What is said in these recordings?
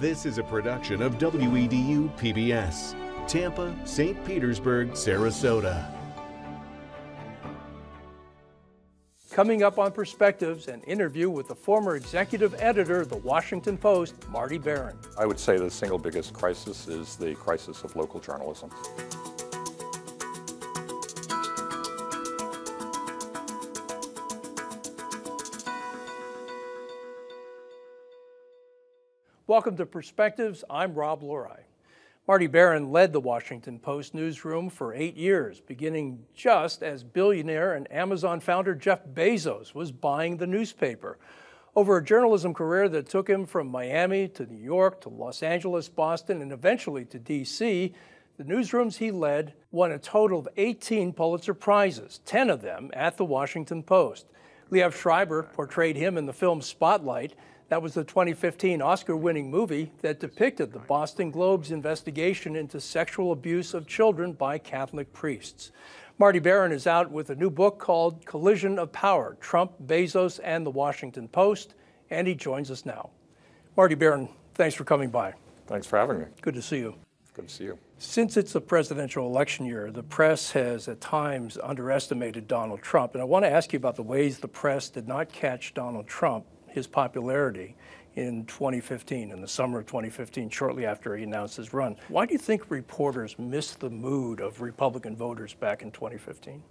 This is a production of WEDU PBS, Tampa, St. Petersburg, Sarasota. Coming up on Perspectives, an interview with the former executive editor of the Washington Post, Marty Baron. I would say the single biggest crisis is the crisis of local journalism. Welcome to Perspectives. I'm Rob Lorei. Marty Baron led the Washington Post newsroom for eight years, beginning just as billionaire and Amazon founder Jeff Bezos was buying the newspaper. Over a journalism career that took him from Miami to New York to Los Angeles, Boston, and eventually to D.C., the newsrooms he led won a total of 18 Pulitzer Prizes, 10 of them at the Washington Post. Liev Schreiber portrayed him in the film Spotlight that was the 2015 Oscar winning movie that depicted the Boston Globe's investigation into sexual abuse of children by Catholic priests. Marty Baron is out with a new book called Collision of Power Trump, Bezos, and the Washington Post, and he joins us now. Marty Baron, thanks for coming by. Thanks for having me. Good to see you. Good to see you. Since it's a presidential election year, the press has at times underestimated Donald Trump. And I want to ask you about the ways the press did not catch Donald Trump his popularity in 2015, in the summer of 2015, shortly after he announced his run. Why do you think reporters missed the mood of Republican voters back in 2015?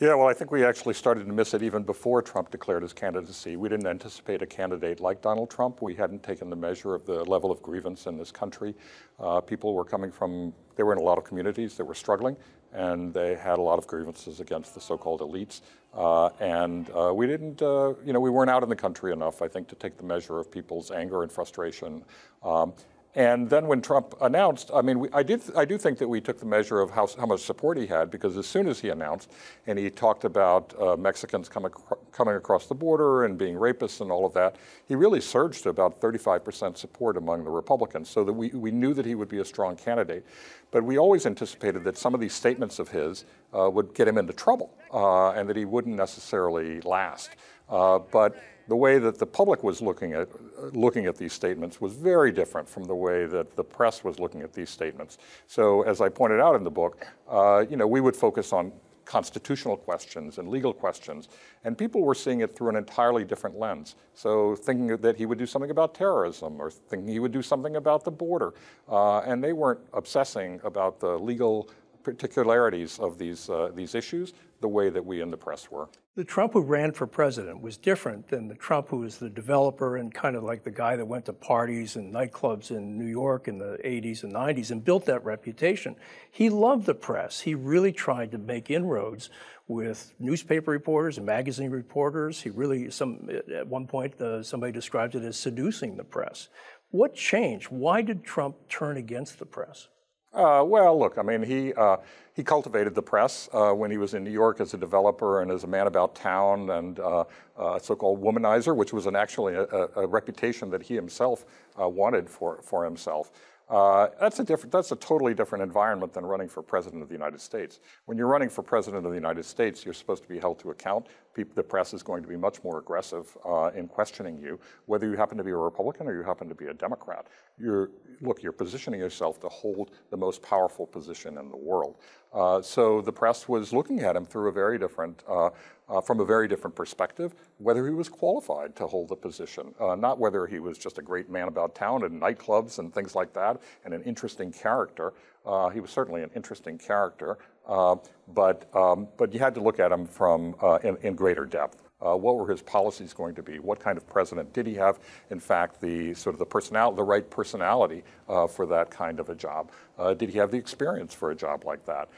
Yeah, well, I think we actually started to miss it even before Trump declared his candidacy. We didn't anticipate a candidate like Donald Trump. We hadn't taken the measure of the level of grievance in this country. Uh, people were coming from, they were in a lot of communities that were struggling, and they had a lot of grievances against the so-called elites. Uh, and uh, we didn't, uh, you know, we weren't out in the country enough, I think, to take the measure of people's anger and frustration. Um, and then when Trump announced, I mean, we, I, did, I do think that we took the measure of how, how much support he had because as soon as he announced and he talked about uh, Mexicans coming, coming across the border and being rapists and all of that, he really surged to about 35% support among the Republicans so that we, we knew that he would be a strong candidate. But we always anticipated that some of these statements of his uh, would get him into trouble uh, and that he wouldn't necessarily last. Uh, but the way that the public was looking at, looking at these statements was very different from the way that the press was looking at these statements. So as I pointed out in the book, uh, you know, we would focus on constitutional questions and legal questions, and people were seeing it through an entirely different lens. So thinking that he would do something about terrorism or thinking he would do something about the border, uh, and they weren't obsessing about the legal particularities of these, uh, these issues the way that we in the press were. The Trump who ran for president was different than the Trump who was the developer and kind of like the guy that went to parties and nightclubs in New York in the 80s and 90s and built that reputation. He loved the press. He really tried to make inroads with newspaper reporters and magazine reporters. He really, some at one point, uh, somebody described it as seducing the press. What changed? Why did Trump turn against the press? Uh, well, look, I mean, he, uh, he cultivated the press uh, when he was in New York as a developer and as a man about town and uh, a so-called womanizer, which was an actually a, a, reputation that he himself uh, wanted for, for himself. Uh, that's a different, that's a totally different environment than running for president of the United States. When you're running for president of the United States, you're supposed to be held to account. The press is going to be much more aggressive uh, in questioning you, whether you happen to be a Republican or you happen to be a Democrat. You're, look, you're positioning yourself to hold the most powerful position in the world. Uh, so the press was looking at him through a very different uh, uh, from a very different perspective, whether he was qualified to hold the position, uh, not whether he was just a great man about town and nightclubs and things like that, and an interesting character. Uh, he was certainly an interesting character, but, um, but you had to look at him from, uh, in, in, greater depth. Uh, what were his policies going to be? What kind of president did he have? In fact, the sort of the personality, the right personality for that kind of a job. did he have the experience for a job like that?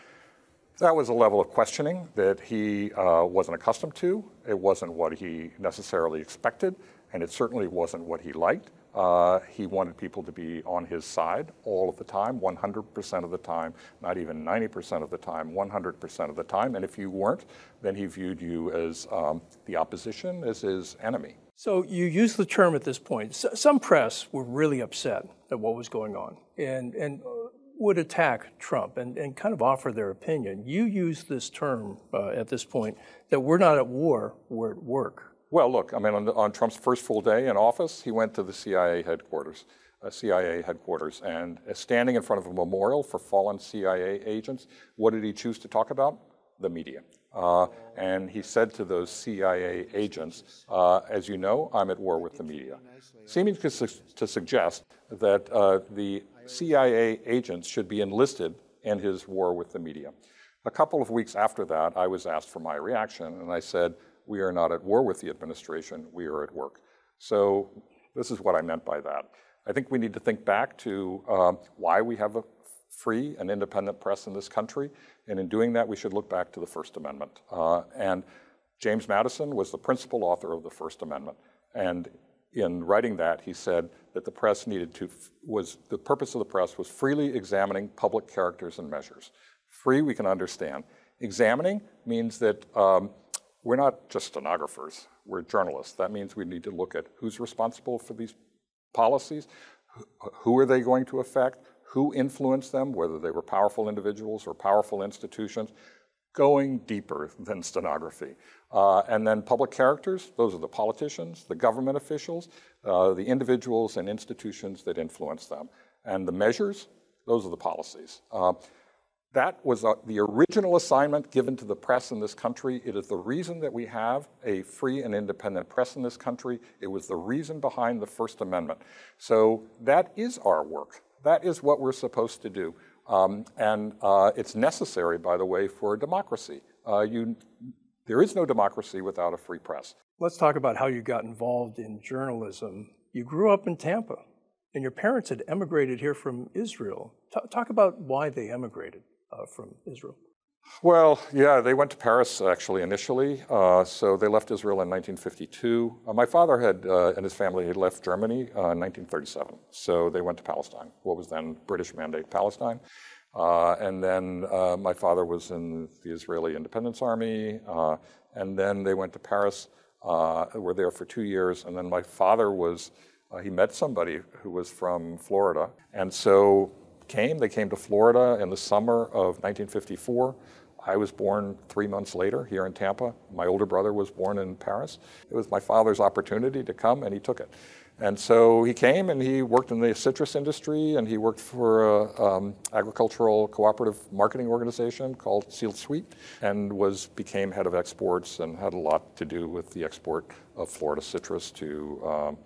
That was a level of questioning that he uh, wasn't accustomed to. It wasn't what he necessarily expected, and it certainly wasn't what he liked. Uh, he wanted people to be on his side all of the time, 100% of the time, not even 90% of the time, 100% of the time. And if you weren't, then he viewed you as um, the opposition, as his enemy. So you use the term at this point. some press were really upset at what was going on. And, and would attack Trump and, and kind of offer their opinion. You use this term uh, at this point that we're not at war, we're at work. Well, look, I mean, on, on, Trump's first full day in office, he went to the CIA headquarters, uh, CIA headquarters, and uh, standing in front of a memorial for fallen CIA agents, what did he choose to talk about? The media. Uh, and he said to those CIA agents, uh, as you know, I'm at war with the media, seeming to, su- to suggest that uh, the CIA agents should be enlisted in his war with the media. A couple of weeks after that, I was asked for my reaction, and I said, We are not at war with the administration, we are at work. So, this is what I meant by that. I think we need to think back to um, why we have a free and independent press in this country, and in doing that, we should look back to the First Amendment. Uh, and James Madison was the principal author of the First Amendment, and in writing that, he said that the press needed to was the purpose of the press was freely examining public characters and measures. Free, we can understand. Examining means that um, we're not just stenographers, we're journalists. That means we need to look at who's responsible for these policies, who are they going to affect, who influenced them, whether they were powerful individuals or powerful institutions, going deeper than stenography. Uh, and then public characters, those are the politicians, the government officials, uh, the individuals and institutions that influence them. And the measures, those are the policies. Uh, that was uh, the original assignment given to the press in this country. It is the reason that we have a free and independent press in this country. It was the reason behind the First Amendment. So that is our work. That is what we're supposed to do. Um, and uh, it's necessary, by the way, for a democracy. Uh, you, there is no democracy without a free press. Let's talk about how you got involved in journalism. You grew up in Tampa, and your parents had emigrated here from Israel. T- talk about why they emigrated from Israel. Well, yeah, they went to Paris actually initially. Uh, so they left Israel in 1952. Uh, my father had uh, and his family had left Germany uh, in 1937. So they went to Palestine, what was then British Mandate Palestine. Uh, and then uh, my father was in the Israeli Independence Army. and then they went to Paris, were there for two years. And then my father was, he met somebody who was from Florida. And so came. They came to Florida in the summer of 1954. I was born three months later here in Tampa. My older brother was born in Paris. It was my father's opportunity to come, and he took it. And so he came and he worked in the citrus industry and he worked for an um, agricultural cooperative marketing organization called Seald-Sweet and was became head of exports and had a lot to do with the export of Florida citrus to um,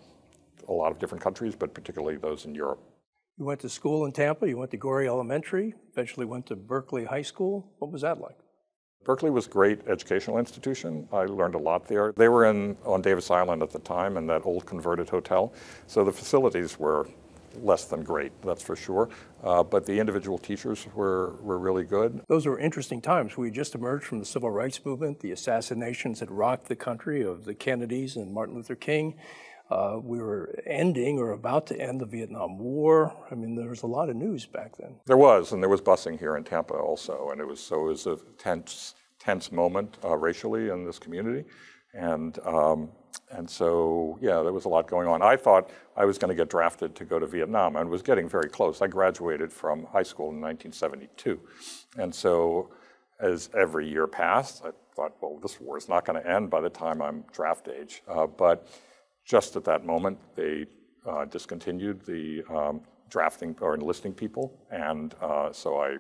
a lot of different countries, but particularly those in Europe. You went to school in Tampa, you went to Gorrie Elementary, eventually went to Berkeley High School. What was that like? Berkeley was a great educational institution. I learned a lot there. They were in on Davis Island at the time in that old converted hotel. So the facilities were less than great, that's for sure. Uh, but the individual teachers were, were really good. Those were interesting times. We just emerged from the civil rights movement. The assassinations had rocked the country of the Kennedys and Martin Luther King. Uh, we were ending or about to end the Vietnam War. I mean, there was a lot of news back then. There was, and there was busing here in Tampa also, and it was so it was a tense, tense moment uh, racially in this community, and um, and so yeah, there was a lot going on. I thought I was going to get drafted to go to Vietnam, and was getting very close. I graduated from high school in 1972, and so as every year passed, I thought, well, this war is not going to end by the time I'm draft age, uh, but just at that moment, they uh, discontinued the um, drafting or enlisting people, and uh, so I,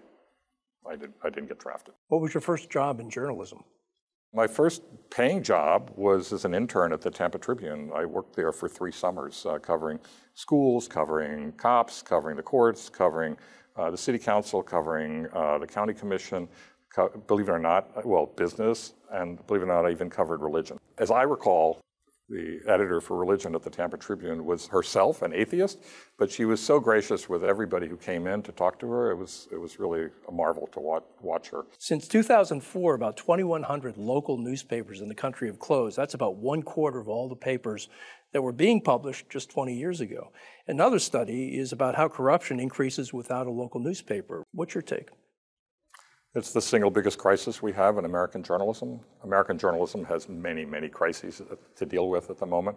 I, did, I didn't get drafted. What was your first job in journalism? My first paying job was as an intern at the Tampa Tribune. I worked there for three summers, uh, covering schools, covering cops, covering the courts, covering uh, the city council, covering uh, the county commission, co- believe it or not, well, business, and believe it or not, I even covered religion. As I recall, the editor for religion at the Tampa Tribune, was herself an atheist, but she was so gracious with everybody who came in to talk to her. It was, it was really a marvel to watch, watch her. Since 2004, about 2,100 local newspapers in the country have closed. That's about one quarter of all the papers that were being published just 20 years ago. Another study is about how corruption increases without a local newspaper. What's your take? It's the single biggest crisis we have in American journalism. American journalism has many, many crises to deal with at the moment.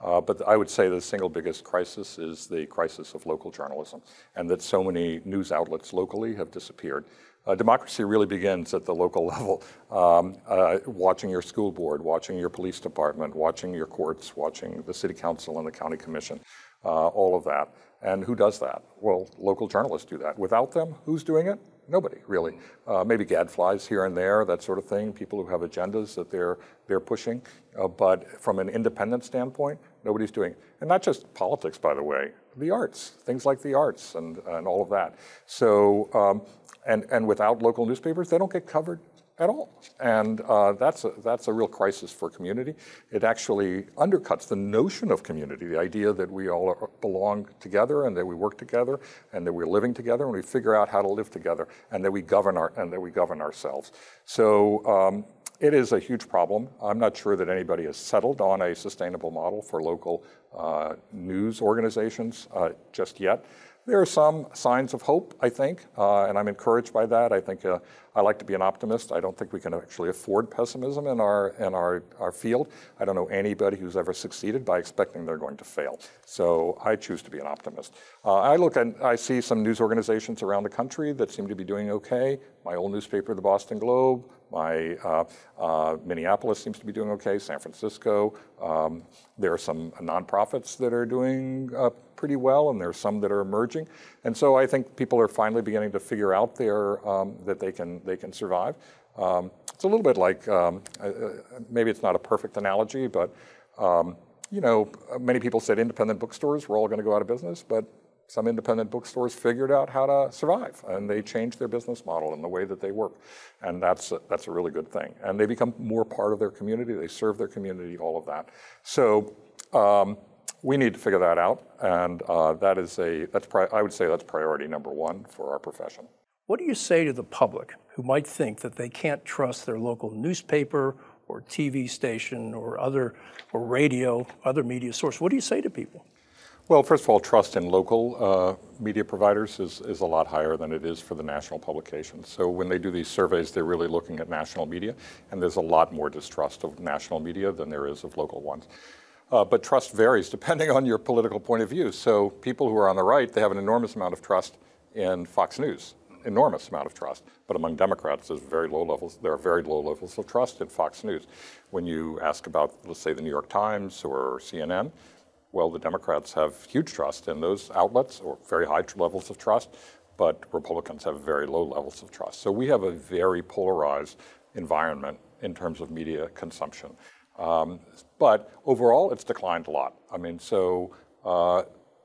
Uh, but I would say the single biggest crisis is the crisis of local journalism, and that so many news outlets locally have disappeared. Uh, democracy really begins at the local level. Um, uh, watching your school board, watching your police department, watching your courts, watching the city council and the county commission, uh, all of that. And who does that? Well, local journalists do that. Without them, who's doing it? Nobody, really. Uh, maybe gadflies here and there, that sort of thing, people who have agendas that they're, they're pushing. Uh, but from an independent standpoint, nobody's doing it. And not just politics, by the way, the arts, things like the arts and, and all of that. So, um, and, and without local newspapers, they don't get covered at all. And uh, that's, a, that's a real crisis for community. It actually undercuts the notion of community, the idea that we all are, belong together and that we work together and that we're living together and we figure out how to live together and that we govern, our, and that we govern ourselves. So um, it is a huge problem. I'm not sure that anybody has settled on a sustainable model for local uh, news organizations uh, just yet. There are some signs of hope, I think, uh, and I'm encouraged by that. I think uh, I like to be an optimist. I don't think we can actually afford pessimism in our in our, our field. I don't know anybody who's ever succeeded by expecting they're going to fail. So I choose to be an optimist. Uh, I look and I see some news organizations around the country that seem to be doing okay. My old newspaper, the Boston Globe, my uh, uh, Minneapolis seems to be doing okay. San Francisco. Um, there are some nonprofits that are doing uh, pretty well, and there are some that are emerging. And so I think people are finally beginning to figure out their, um, that they can they can survive. Um, it's a little bit like um, uh, uh, maybe it's not a perfect analogy, but um, you know, many people said independent bookstores were all going to go out of business, but some independent bookstores figured out how to survive and they changed their business model and the way that they work. And that's a, that's a really good thing. And they become more part of their community, they serve their community, all of that. So um, we need to figure that out. And uh, that is a, that's I would say that's priority number one for our profession. What do you say to the public who might think that they can't trust their local newspaper or TV station or other or radio, other media source? What do you say to people? Well, first of all, trust in local uh, media providers is, is a lot higher than it is for the national publications. So when they do these surveys, they're really looking at national media, and there's a lot more distrust of national media than there is of local ones. Uh, but trust varies depending on your political point of view. So people who are on the right, they have an enormous amount of trust in Fox News, enormous amount of trust. But among Democrats, there's very low levels. There are very low levels of trust in Fox News. When you ask about, let's say, the New York Times or CNN, well, the Democrats have huge trust in those outlets, or very high levels of trust, but Republicans have very low levels of trust. So we have a very polarized environment in terms of media consumption. Um, but overall, it's declined a lot. I mean, so uh,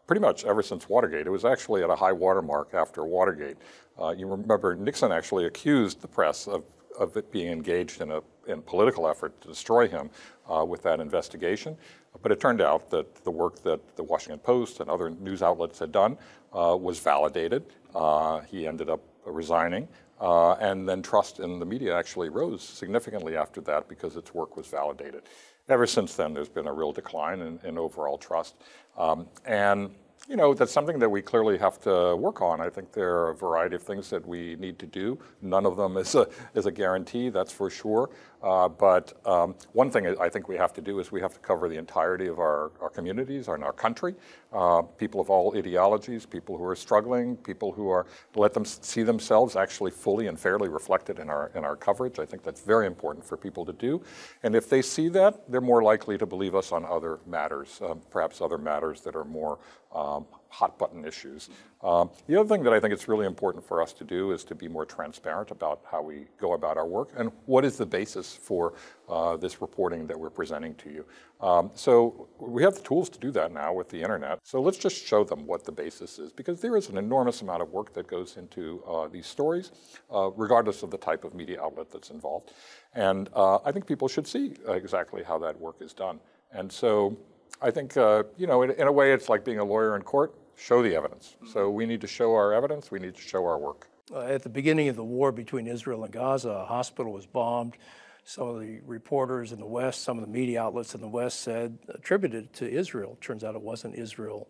pretty much ever since Watergate, it was actually at a high watermark after Watergate. Uh, you remember Nixon actually accused the press of, of it being engaged in a in political effort to destroy him uh, with that investigation. But it turned out that the work that the Washington Post and other news outlets had done uh, was validated. Uh, he ended up resigning. Uh, and then trust in the media actually rose significantly after that because its work was validated. Ever since then, there's been a real decline in, in overall trust. Um, and you know, that's something that we clearly have to work on. I think there are a variety of things that we need to do. None of them is a, is a guarantee, that's for sure. Uh, but um, one thing I think we have to do is we have to cover the entirety of our, our communities and our country. Uh, people of all ideologies, people who are struggling, people who are let them see themselves actually fully and fairly reflected in our in our coverage. I think that's very important for people to do. And if they see that, they're more likely to believe us on other matters, um, perhaps other matters that are more um, hot button issues. Um, the other thing that I think it's really important for us to do is to be more transparent about how we go about our work and what is the basis for uh, this reporting that we're presenting to you. Um, so we have the tools to do that now with the internet. So let's just show them what the basis is because there is an enormous amount of work that goes into uh, these stories, uh, regardless of the type of media outlet that's involved. And uh, I think people should see exactly how that work is done. And so I think, uh, you know, in, in, a way, it's like being a lawyer in court. Show the evidence. Mm-hmm. So we need to show our evidence. We need to show our work. Uh, at the beginning of the war between Israel and Gaza, a hospital was bombed. Some of the reporters in the West, some of the media outlets in the West said, attributed to Israel. Turns out it wasn't Israel.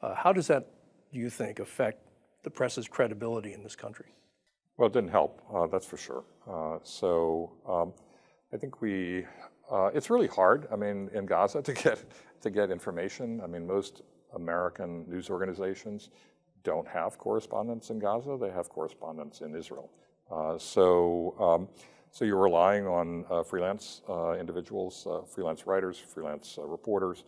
Uh, how does that, do you think, affect the press's credibility in this country? Well, it didn't help, uh, that's for sure. Uh, so um, I think we, uh, it's really hard, I mean, in Gaza to get, to get information. I mean, most American news organizations don't have correspondents in Gaza, they have correspondents in Israel. Uh, so, um, so you're relying on uh, freelance uh, individuals, freelance writers, freelance reporters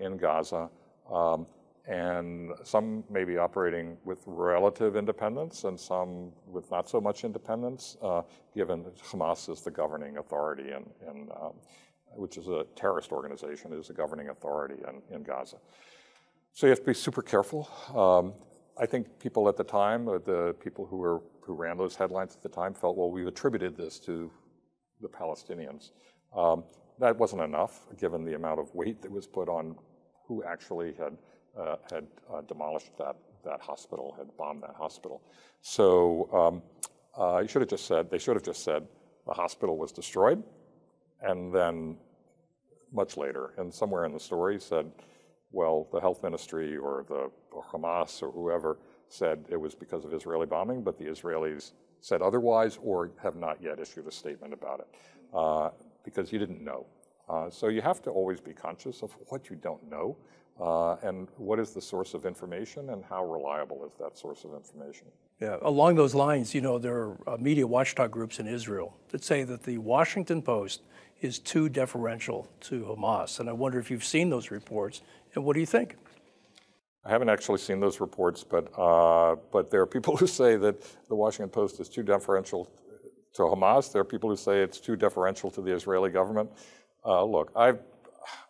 in Gaza. Um, and some may be operating with relative independence and some with not so much independence, uh, given Hamas is the governing authority, and, um, which is a terrorist organization, is a governing authority in, in Gaza. So you have to be super careful. Um, I think people at the time, the people who were who ran those headlines at the time, felt, well, we've attributed this to the Palestinians. Um, that wasn't enough, given the amount of weight that was put on who actually had uh, had uh, demolished that, that hospital, had bombed that hospital. So um, uh, you should have just said, they should have just said the hospital was destroyed, and then much later, and somewhere in the story said, well, the health ministry or the or Hamas or whoever said it was because of Israeli bombing, but the Israelis said otherwise or have not yet issued a statement about it uh, because you didn't know. Uh, so you have to always be conscious of what you don't know uh, and what is the source of information and how reliable is that source of information? Yeah, along those lines, you know, there are uh, media watchdog groups in Israel that say that the Washington Post is too deferential to Hamas. And I wonder if you've seen those reports and what do you think? I haven't actually seen those reports, but, uh, but there are people who say that the Washington Post is too deferential to Hamas. There are people who say it's too deferential to the Israeli government. Uh, look, I've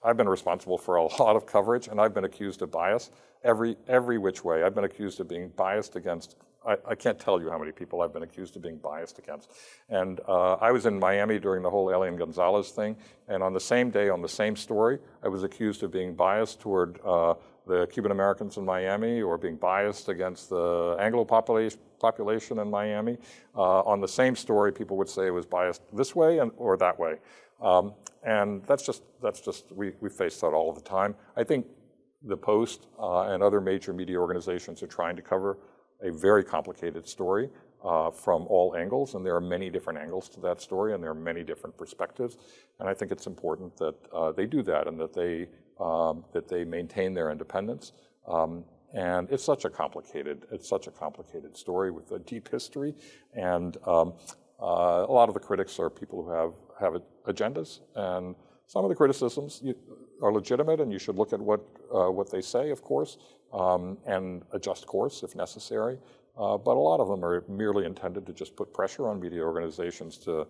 I've been responsible for a lot of coverage, and I've been accused of bias every every which way. I've been accused of being biased against. I, I can't tell you how many people I've been accused of being biased against. And uh, I was in Miami during the whole Elian Gonzalez thing, and on the same day, on the same story, I was accused of being biased toward uh, the Cuban Americans in Miami or being biased against the Anglo population, population in Miami. Uh, on the same story, people would say it was biased this way and, or that way. Um, and that's just, that's just we, we face that all the time. I think the Post uh, and other major media organizations are trying to cover a very complicated story uh, from all angles, and there are many different angles to that story, and there are many different perspectives. And I think it's important that uh, they do that and that they um, that they maintain their independence. Um, and it's such a complicated it's such a complicated story with a deep history, and um, uh, a lot of the critics are people who have have agendas, and some of the criticisms are legitimate, and you should look at what uh, what they say, of course, um, and adjust course if necessary. Uh, but a lot of them are merely intended to just put pressure on media organizations to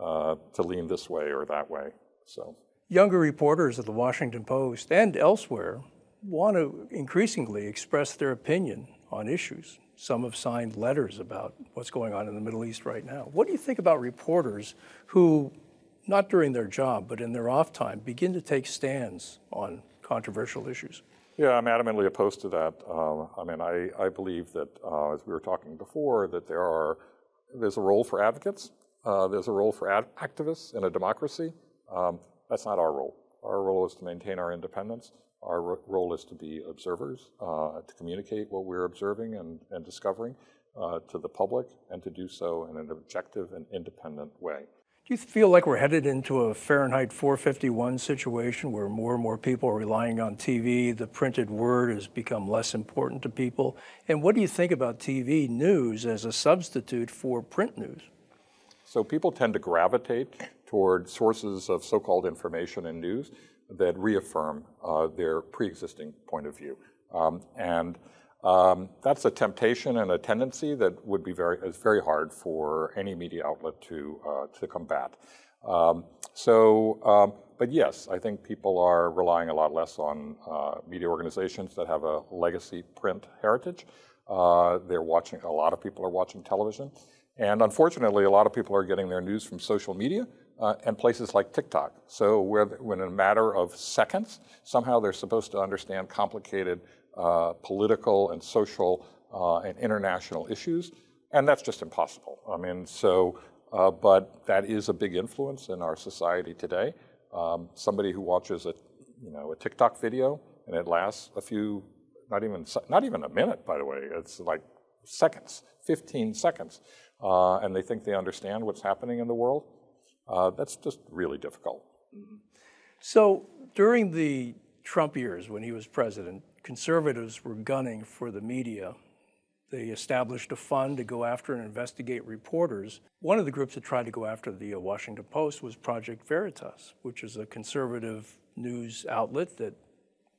uh, to lean this way or that way. So younger reporters at the Washington Post and elsewhere want to increasingly express their opinion on issues. Some have signed letters about what's going on in the Middle East right now. What do you think about reporters who, not during their job, but in their off time, begin to take stands on controversial issues? Yeah, I'm adamantly opposed to that. Uh, I mean, I, I believe that, uh, as we were talking before, that there are there's a role for advocates, uh, there's a role for ad- activists in a democracy. Um, that's not our role. Our role is to maintain our independence. Our role is to be observers, uh, to communicate what we're observing and, and discovering uh, to the public, and to do so in an objective and independent way. Do you feel like we're headed into a Fahrenheit 451 situation where more and more people are relying on TV? The printed word has become less important to people. And what do you think about TV news as a substitute for print news? So people tend to gravitate toward sources of so called information and news that reaffirm uh, their pre-existing point of view. Um, and um, that's a temptation and a tendency that would be very, is very hard for any media outlet to, uh, to combat. Um, so, um, but yes, I think people are relying a lot less on uh, media organizations that have a legacy print heritage. Uh, they're watching, a lot of people are watching television. And unfortunately, a lot of people are getting their news from social media uh, and places like TikTok. So where, when in a matter of seconds, somehow they're supposed to understand complicated uh, political and social uh, and international issues, and that's just impossible. I mean, so, uh, but that is a big influence in our society today. Um, somebody who watches a, you know, a TikTok video and it lasts a few, not even, not even a minute, by the way. It's like seconds, 15 seconds, uh, and they think they understand what's happening in the world. Uh, that's just really difficult. So during the Trump years when he was president, conservatives were gunning for the media. They established a fund to go after and investigate reporters. One of the groups that tried to go after the uh, Washington Post was Project Veritas, which is a conservative news outlet that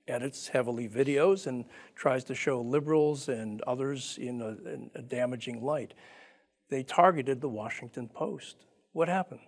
edits heavily videos and tries to show liberals and others in a, in a damaging light. They targeted the Washington Post. What happened?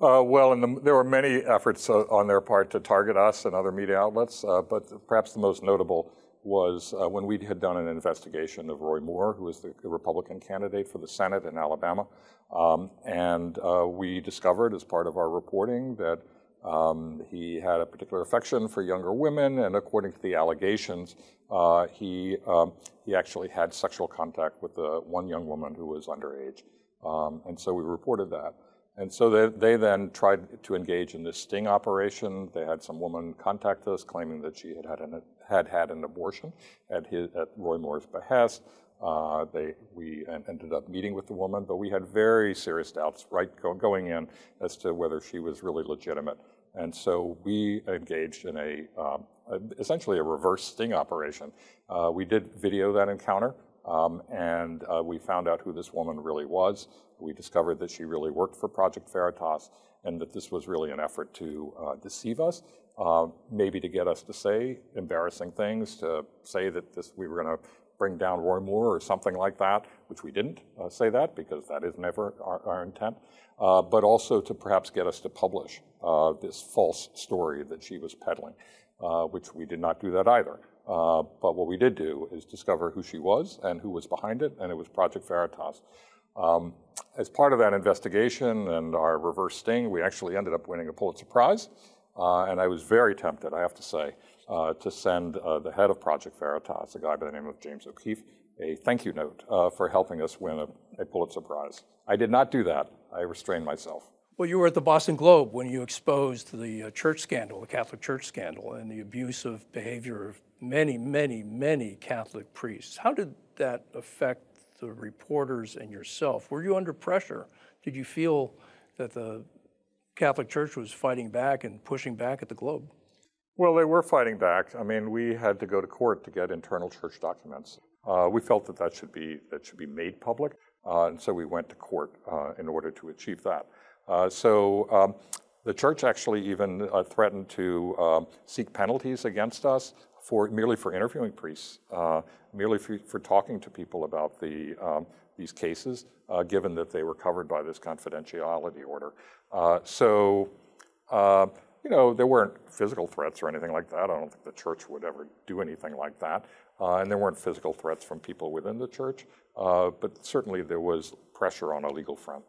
Uh, well, the, there were many efforts uh, on their part to target us and other media outlets, uh, but perhaps the most notable was uh, when we had done an investigation of Roy Moore, who was the Republican candidate for the Senate in Alabama. Um, and uh, we discovered as part of our reporting that um, he had a particular affection for younger women, and according to the allegations, uh, he, um, he actually had sexual contact with one young woman who was underage. Um, and so we reported that. And so they, they, then tried to engage in this sting operation. They had some woman contact us claiming that she had had an, had, had an abortion at, his, at Roy Moore's behest. Uh, they, we ended up meeting with the woman, but we had very serious doubts right go, going in as to whether she was really legitimate. And so we engaged in a, um, a essentially a reverse sting operation. Uh, we did video that encounter, um, and uh, we found out who this woman really was. We discovered that she really worked for Project Veritas, and that this was really an effort to uh, deceive us, uh, maybe to get us to say embarrassing things, to say that this we were going to bring down Roy Moore or something like that, which we didn't uh, say that because that is never our, our intent, uh, but also to perhaps get us to publish uh, this false story that she was peddling, uh, which we did not do that either. Uh, but what we did do is discover who she was and who was behind it, and it was Project Veritas. Um, as part of that investigation and our reverse sting, we actually ended up winning a Pulitzer Prize. Uh, and I was very tempted, I have to say, uh, to send uh, the head of Project Veritas, a guy by the name of James O'Keefe, a thank you note uh, for helping us win a, a Pulitzer Prize. I did not do that. I restrained myself. Well, you were at the Boston Globe when you exposed the uh, church scandal, the Catholic Church scandal, and the abusive behavior of many, many, many Catholic priests. How did that affect the reporters and yourself? Were you under pressure? Did you feel that the Catholic Church was fighting back and pushing back at the Globe? Well, they were fighting back. I mean, we had to go to court to get internal church documents. Uh, we felt that that should be that should be made public, uh, and so we went to court uh, in order to achieve that. Uh, so um, the church actually even uh, threatened to um, seek penalties against us for merely for interviewing priests, uh, merely for, for, talking to people about the, um, these cases, uh, given that they were covered by this confidentiality order. Uh, so, uh, you know, there weren't physical threats or anything like that. I don't think the church would ever do anything like that. and there weren't physical threats from people within the church, but certainly there was pressure on a legal front.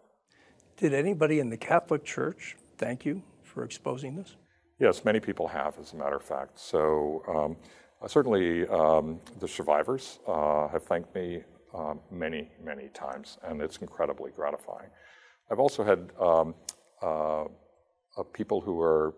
Did anybody in the Catholic Church thank you for exposing this? Yes, many people have, as a matter of fact. So um, uh, certainly um, the survivors uh, have thanked me um, many, many times, and it's incredibly gratifying. I've also had um, uh, uh, people who are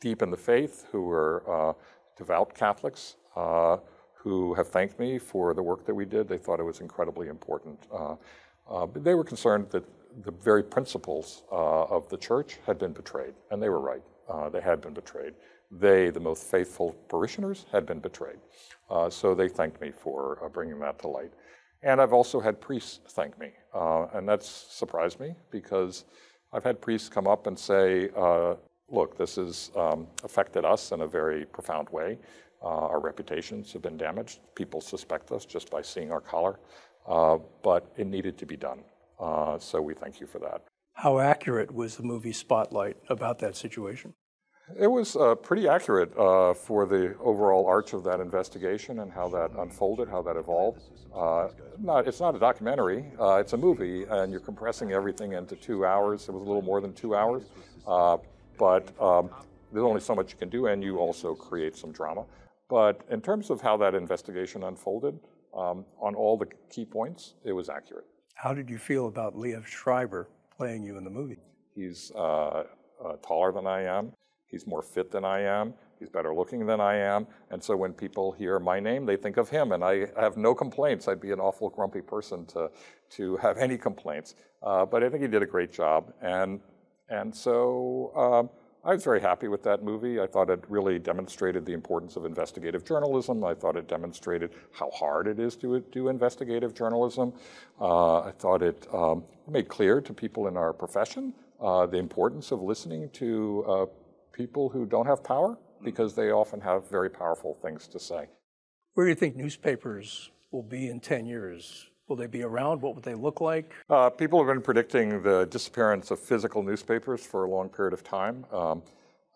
deep in the faith, who are uh, devout Catholics, uh, who have thanked me for the work that we did. They thought it was incredibly important. but they were concerned that the very principles of the church had been betrayed, and they were right. Uh, they had been betrayed. They, the most faithful parishioners, had been betrayed. Uh, so they thanked me for uh, bringing that to light. And I've also had priests thank me, uh, and that's surprised me because I've had priests come up and say, uh, look, this has um, affected us in a very profound way. our reputations have been damaged. People suspect us just by seeing our collar, but it needed to be done. Uh, so we thank you for that. How accurate was the movie Spotlight about that situation? It was uh, pretty accurate uh, for the overall arch of that investigation and how that unfolded, how that evolved. Uh, not, it's not a documentary, uh, it's a movie, and you're compressing everything into two hours. It was a little more than two hours, uh, but um, there's only so much you can do, and you also create some drama. But in terms of how that investigation unfolded, um, on all the key points, it was accurate. How did you feel about Liev Schreiber playing you in the movie? He's uh, uh, taller than I am. He's more fit than I am. He's better looking than I am. And so when people hear my name, they think of him. And I have no complaints. I'd be an awful grumpy person to, to have any complaints. Uh, but I think he did a great job. And, and so um, I was very happy with that movie. I thought it really demonstrated the importance of investigative journalism. I thought it demonstrated how hard it is to do investigative journalism. Uh, I thought it um, made clear to people in our profession uh, the importance of listening to uh, people who don't have power because they often have very powerful things to say. Where do you think newspapers will be in 10 years? Will they be around? What would they look like? Uh, people have been predicting the disappearance of physical newspapers for a long period of time. Um,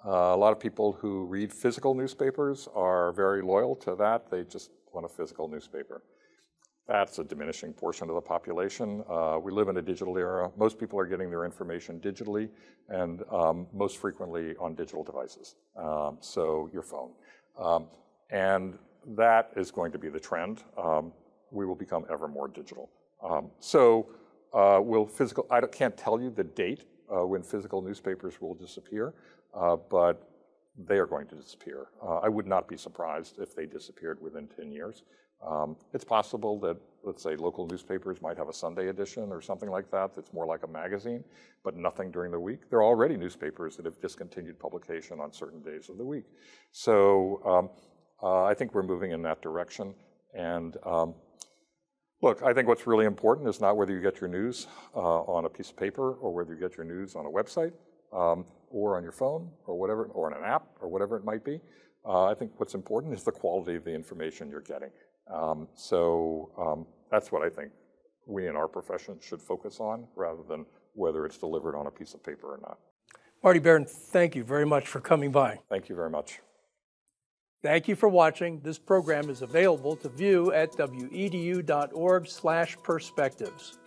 uh, a lot of people who read physical newspapers are very loyal to that. They just want a physical newspaper. That's a diminishing portion of the population. Uh, we live in a digital era. Most people are getting their information digitally and um, most frequently on digital devices, um, so your phone. Um, and that is going to be the trend. We will become ever more digital. Um, so uh, will physical, I can't tell you the date uh, when physical newspapers will disappear, uh, but they are going to disappear. Uh, I would not be surprised if they disappeared within 10 years. Um, it's possible that, let's say, local newspapers might have a Sunday edition or something like that that's more like a magazine, but nothing during the week. There are already newspapers that have discontinued publication on certain days of the week. So um, uh, I think we're moving in that direction. And um, Look, I think what's really important is not whether you get your news uh, on a piece of paper or whether you get your news on a website um, or on your phone or whatever, or on an app or whatever it might be. Uh, I think what's important is the quality of the information you're getting. Um, so um, that's what I think we in our profession should focus on rather than whether it's delivered on a piece of paper or not. Marty Baron, thank you very much for coming by. Thank you very much. Thank you for watching. This program is available to view at wedu.org/perspectives.